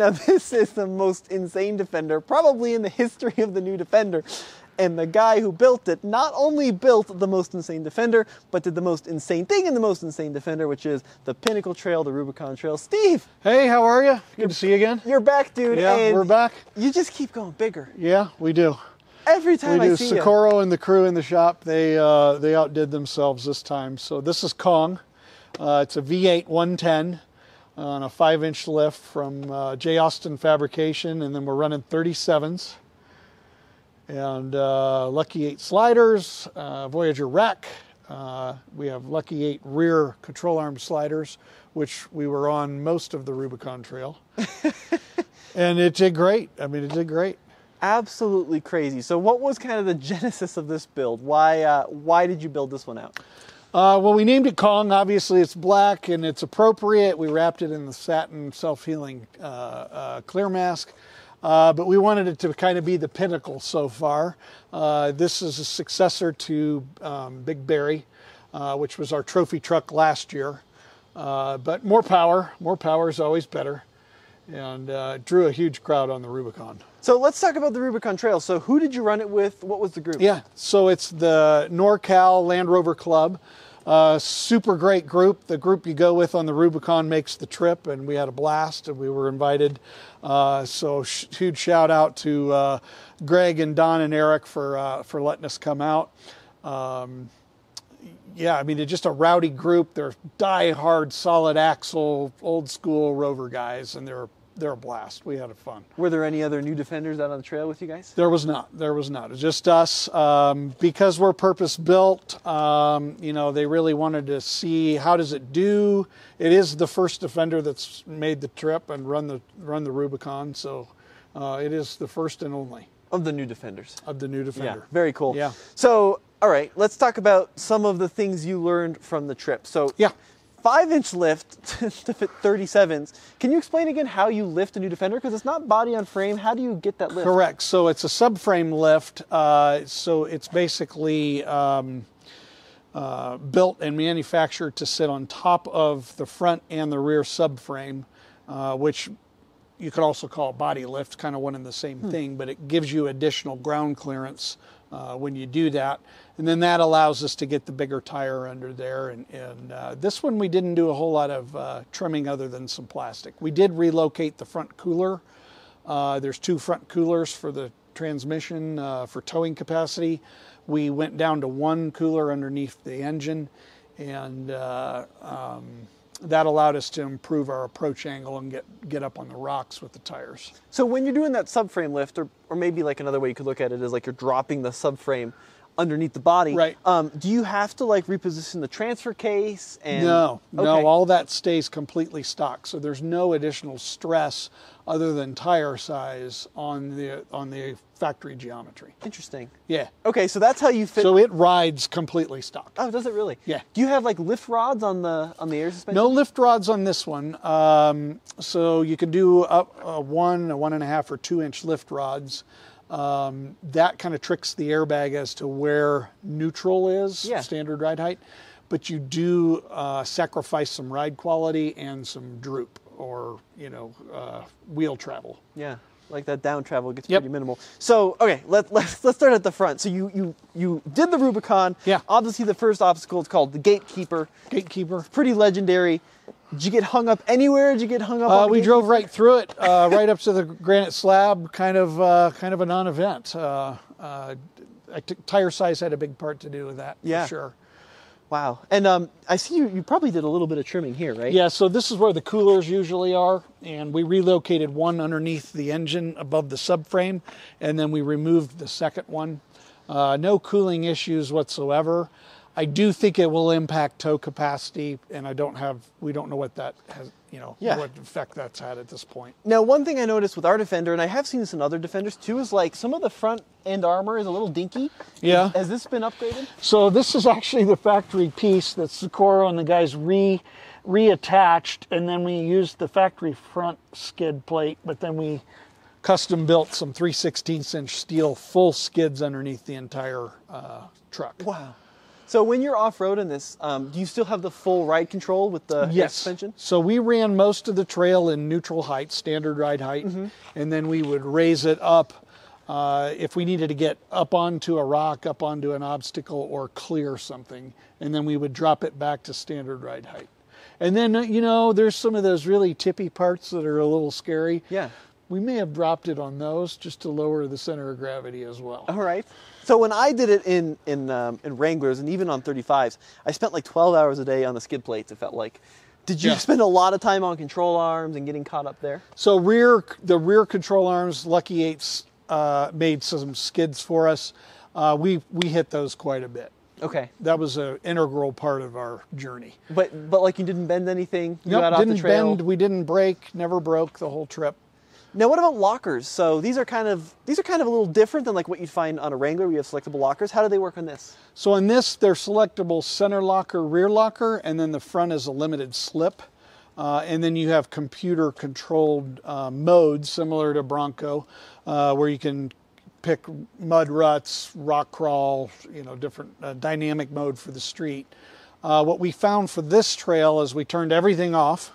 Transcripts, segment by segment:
Now, this is the most insane Defender probably in the history of the new Defender. And the guy who built it not only built the most insane Defender, but did the most insane thing in the most insane Defender, which is the Pinnacle Trail, the Rubicon Trail. Steve, Hey, how are you? Good to see you again. you're back, dude. Yeah, we're back. You just keep going bigger. Yeah, we do. Every time We I do. see you. Socorro and the crew in the shop, they uh, they outdid themselves this time. So this is Kong. Uh, it's a V8 110 on a five-inch lift from uh, J. Austin Fabrication, and then we're running 37s and uh, Lucky 8 sliders, uh, Voyager rack. Uh, we have Lucky 8 rear control arm sliders, which we were on most of the Rubicon Trail. and it did great. I mean, it did great. Absolutely crazy. So, what was kind of the genesis of this build? Why, uh, why did you build this one out? Uh, well, we named it Kong. Obviously, it's black and it's appropriate. We wrapped it in the satin self-healing uh, uh, clear mask, uh, but we wanted it to kind of be the pinnacle so far. Uh, this is a successor to um, Big Berry, uh, which was our trophy truck last year, but more power. More power is always better, and uh, drew a huge crowd on the Rubicon. So, let's talk about the Rubicon Trail. So, who did you run it with? What was the group? Yeah, so it's the NorCal Land Rover Club. Uh, super great group. The group you go with on the Rubicon makes the trip, and we had a blast, and we were invited. Uh, so sh- huge shout out to uh, Greg and Don and Eric for uh, for letting us come out. Um, yeah, I mean, it's just a rowdy group. They're die-hard, solid axle, old school Rover guys, and they're they're a blast. We had a fun. Were there any other new defenders out on the trail with you guys? There was not. There was not. It was just us. Um, because we're purpose built, um, you know, they really wanted to see how does it do. It is the first defender that's made the trip and run the run the Rubicon, so uh, it is the first and only Of the new defenders. of the new defender. Yeah, very cool. Yeah. So, all right, let's talk about some of the things you learned from the trip. So, Yeah. Five inch lift to fit 37s. Can you explain again how you lift a new defender? Because it's not body on frame. How do you get that lift? Correct. So it's a subframe lift. Uh, so it's basically um, uh, built and manufactured to sit on top of the front and the rear subframe, uh, which you could also call a body lift, kind of one and the same thing, but it gives you additional ground clearance uh, when you do that. And then that allows us to get the bigger tire under there. And, and uh, this one we didn't do a whole lot of uh, trimming other than some plastic. We did relocate the front cooler. Uh, there's two front coolers for the transmission uh, for towing capacity. We went down to one cooler underneath the engine, and uh, um, that allowed us to improve our approach angle and get get up on the rocks with the tires. So, when you're doing that subframe lift, or, or maybe like another way you could look at it is like you're dropping the subframe underneath the body. Right. Um, do you have to like reposition the transfer case? And no, Okay. no, all that stays completely stock. So there's no additional stress other than tire size on the on the factory geometry. Interesting. Yeah. Okay, so that's how you fit. So it rides completely stock. oh, does it really? Yeah. Do you have like lift rods on the on the air suspension? No lift rods on this one. Um, so you can do up a one, a one and a half, or two inch lift rods. Um, that kind of tricks the airbag as to where neutral is, Yeah. standard ride height. But you do uh, sacrifice some ride quality and some droop or you know uh, wheel travel. Yeah, like that down travel gets Yep. pretty minimal. So okay, let, let's let's start at the front. So you you you did the Rubicon. Yeah. Obviously, the first obstacle is called the Gatekeeper. Gatekeeper. Pretty legendary. Did you get hung up anywhere? Did you get hung up? Uh, we drove right through it, uh, right up to the granite slab. Kind of, uh, kind of a non-event. Uh, uh, tire size had a big part to do with that. Yeah. for sure. Wow. And um, I see you. You probably did a little bit of trimming here, right? Yeah, so this is where the coolers usually are, and we relocated one underneath the engine above the subframe, and then we removed the second one. Uh, no cooling issues whatsoever. I do think it will impact tow capacity, and I don't have, we don't know what that has, you know, Yeah. what effect that's had at this point. Now, one thing I noticed with our Defender, and I have seen this in other Defenders too, is like some of the front end armor is a little dinky. Yeah. Has this been upgraded? So this is actually the factory piece that Socorro and the guys re reattached, and then we used the factory front skid plate, but then we custom built some 3 16 inch steel full skids underneath the entire uh, truck. Wow. So when you're off road in this, um, do you still have the full ride control with the Yes. suspension? So we ran most of the trail in neutral height, standard ride height, Mm-hmm. and then we would raise it up uh, if we needed to get up onto a rock, up onto an obstacle, or clear something, and then we would drop it back to standard ride height. And then you know, there's some of those really tippy parts that are a little scary. Yeah. We may have dropped it on those just to lower the center of gravity as well. All right. So when I did it in in um, in Wranglers and even on 35s, I spent like 12 hours a day on the skid plates. It felt like. Did you Yeah. spend a lot of time on control arms and getting caught up there? So rear, the rear control arms, Lucky Eights uh, made some skids for us. Uh, we we hit those quite a bit. Okay. That was an integral part of our journey. But but like you didn't bend anything. You Nope, got off didn't the trail. bend. We didn't break. Never broke the whole trip. Now what about lockers? So these are kind of these are kind of a little different than like what you'd find on a Wrangler. We have selectable lockers. How do they work on this? So on this, they're selectable center locker, rear locker, and then the front is a limited slip. Uh, and then you have computer controlled uh, modes similar to Bronco, uh, where you can pick mud ruts, rock crawl, you know, different uh, dynamic mode for the street. Uh, what we found for this trail is we turned everything off,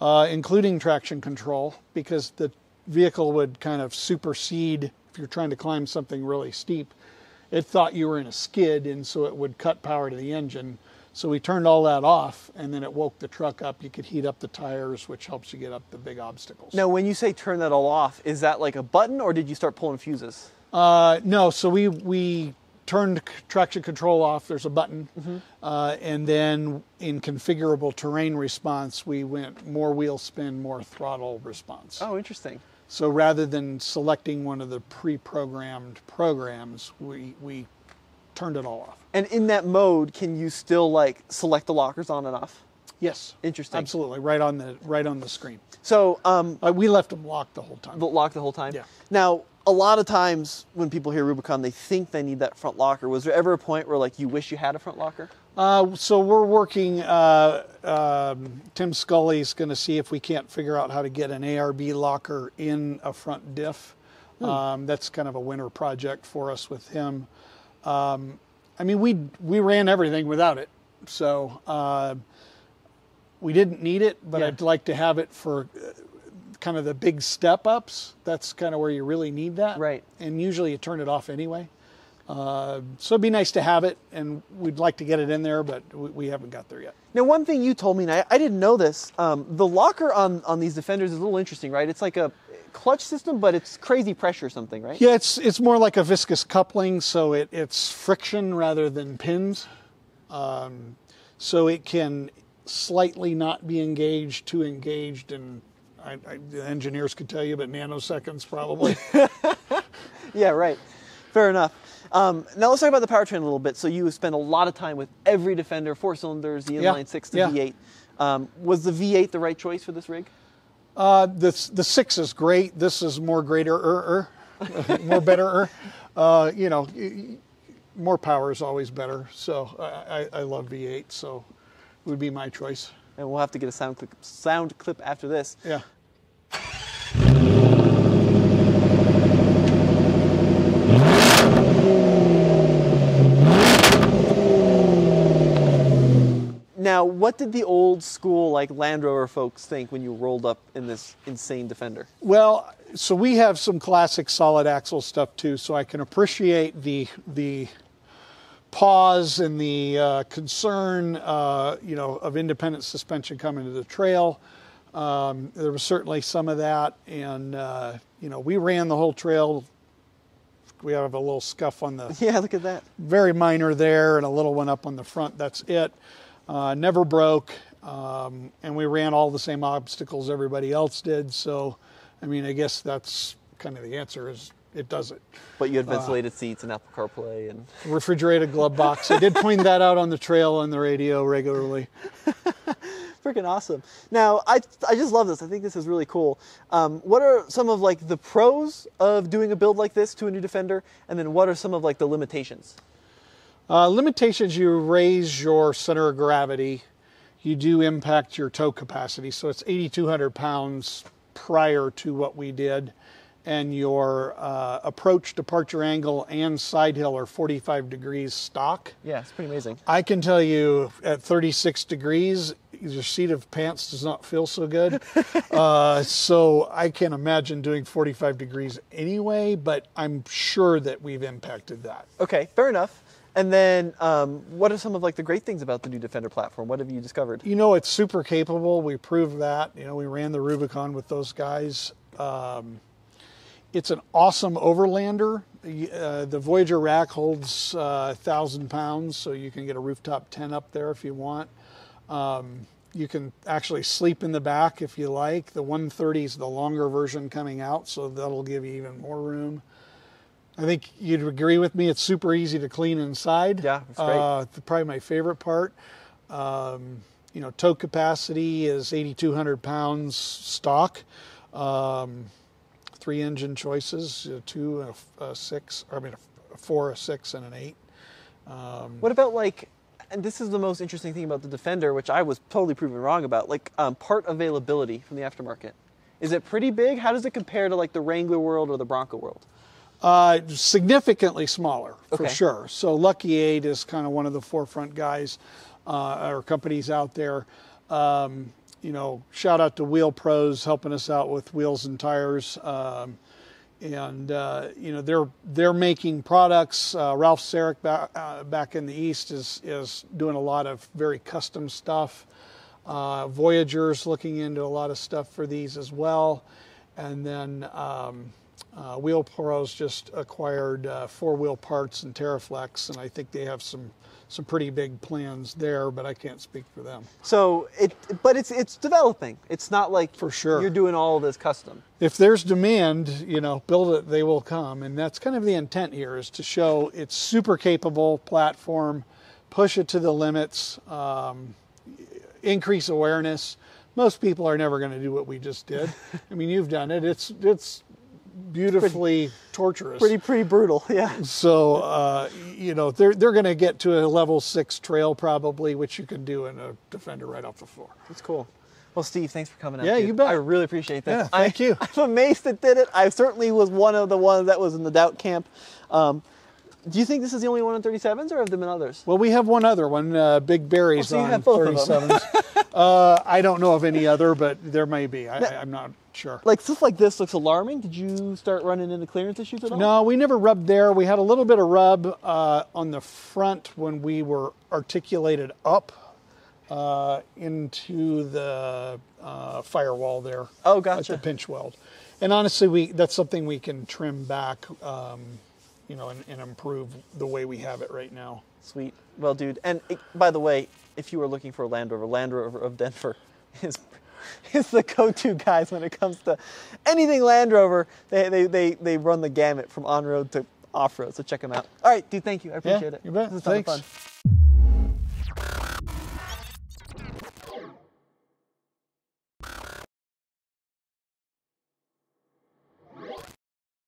uh, including traction control, because the vehicle would kind of supersede if you're trying to climb something really steep. It thought you were in a skid and so it would cut power to the engine. So we turned all that off and then it woke the truck up. You could heat up the tires which helps you get up the big obstacles. Now when you say turn that all off, is that like a button or did you start pulling fuses? uh, no so we we turned c- traction control off. There's a button. Uh, and then in configurable terrain response we went more wheel spin more throttle response. Oh, interesting. So rather than selecting one of the pre-programmed programs we we turned it all off And in that mode, can you still like select the lockers on and off? Yes. Interesting. Absolutely, right on the right on the screen. So um, Uh, we left them locked the whole time. the lock the whole time. Yeah. Now, a lot of times when people hear Rubicon, they think they need that front locker. Was there ever a point where like you wish you had a front locker? Uh, so we're working. Uh, um, Tim Scully's going to see if we can't figure out how to get an ARB locker in a front diff. Um, that's kind of a winter project for us with him. Um, I mean, we we ran everything without it, so uh, we didn't need it. But Yeah. I'd like to have it for uh, kind of the big step ups. That's kind of where you really need that. Right. And usually you turn it off anyway. Uh, so it'd be nice to have it, and we'd like to get it in there, but we, we haven't got there yet. Now, one thing you told me, and I, I didn't know this, um, the locker on, on these Defenders is a little interesting, right? It's like a clutch system, but it's crazy pressure or something, right? Yeah, it's it's more like a viscous coupling, so it, it's friction rather than pins. Um, so it can slightly not be engaged to engaged, and I, I, the engineers could tell you, but nanoseconds probably. Yeah, right. Fair enough. Um, now let's talk about the powertrain a little bit. So you spend a lot of time with every Defender, four cylinders, the Yeah, inline six, the yeah. V8. Um, was the V8 the right choice for this rig? Uh, the the six is great. This is more greater, er, er, more better. Er. Uh, you know, more power is always better. So I, I, I love V8. So it would be my choice. And we'll have to get a sound clip, sound clip after this. Yeah. Now, what did the old school like Land Rover folks think when you rolled up in this insane Defender? Well, so we have some classic solid axle stuff too. So I can appreciate the the pause and the uh, concern, uh, you know, of independent suspension coming to the trail. Um, there was certainly some of that, and uh, you know, we ran the whole trail. We have a little scuff on the Yeah, look at that. very minor there and a little one up on the front. That's it. Uh, never broke. Um, and we ran all the same obstacles everybody else did. So, I mean, I guess that's kind of the answer is it does it. But you had Uh. ventilated seats and Apple CarPlay and Refrigerated glove box. I did point that out on the trail on the radio regularly. freaking awesome. Now, I, I just love this. I think this is really cool. Um, what are some of like the pros of doing a build like this to a new Defender, and then what are some of like the limitations? Uh, limitations you raise your center of gravity, you do impact your tow capacity. So it's 8,200 pounds prior to what we did. and your uh, approach departure angle and side hill are 45 degrees stock. Yeah, it's pretty amazing. I can tell you at 36 degrees, your seat of pants does not feel so good. uh, so I can't imagine doing 45 degrees anyway, but I'm sure that we've impacted that. Okay, fair enough. And then, um, what are some of like the great things about the new Defender platform? What have you discovered? You know, it's super capable. We proved that. You know, we ran the Rubicon with those guys. Um, it's an awesome overlander. Uh, the Voyager rack holds uh, 1,000 pounds, so you can get a rooftop tent up there if you want. Um, you can actually sleep in the back if you like. The 130 is the longer version coming out, so that'll give you even more room. I think you'd agree with me. It's super easy to clean inside. Yeah, it's great. Uh, probably my favorite part. Um, you know, tow capacity is 8,200 pounds stock. Um, three engine choices: a two, a, a six. Or I mean, a four, a six, and an eight. Um, What about like, and this is the most interesting thing about the Defender, which I was totally proven wrong about, like um, part availability from the aftermarket. Is it pretty big? How does it compare to like the Wrangler world or the Bronco world? Uh, significantly smaller for Okay. sure. So Lucky Eight is kind of one of the forefront guys uh, or companies out there. Um, you know, shout out to Wheel Pros helping us out with wheels and tires. Um, and uh, you know they're they're making products. Uh, Ralph Sarek back, uh, back in the east is is doing a lot of very custom stuff. Uh, Voyager's looking into a lot of stuff for these as well, and then um, uh, Wheel Pros just acquired uh, Four Wheel Parts and TeraFlex, and I think they have some some pretty big plans there, but I can't speak for them. So it, but it's it's developing. It's not like For sure. you're doing all of this custom. if there's demand, you know, build it, they will come. And that's kind of the intent here is to show it's super capable platform, push it to the limits, um, increase awareness. Most people are never going to do what we just did. I mean, you've done it. It's it's beautifully torturous. Pretty pretty brutal. Yeah. So uh, you know they're they're going to get to a level six trail probably, which you can do in a Defender right off the floor. That's cool. Well, Steve, thanks for coming out. Yeah, dude. you bet. I really appreciate that. Yeah, thank I, you. I'm amazed it did it. I certainly was one of the ones that was in the doubt camp. Um, do you think this is the only one on 37s, or have there been others? Well, we have one other one, uh, Big Berries Oh, so on have both of them. 37s. uh, I don't know of any other, but there may be. I, I- I'm not sure. Like stuff like this looks alarming. Did you start running into clearance issues at all? No, we never rubbed there. We had a little bit of rub uh, on the front when we were articulated up uh, into the uh, firewall there. Oh, At gotcha. the pinch weld. And honestly, we that's something we can trim back, um, you know, and, and improve the way we have it right now. Sweet. Well, dude. And it, by the way, if you are looking for a Land Rover, Land Rover of Denver is is the go-to guys when it comes to anything Land Rover. They they they, they run the gamut from on-road to off-road. So check them out. All right, dude. Thank you. I appreciate it. you bet. This is Thanks. fun.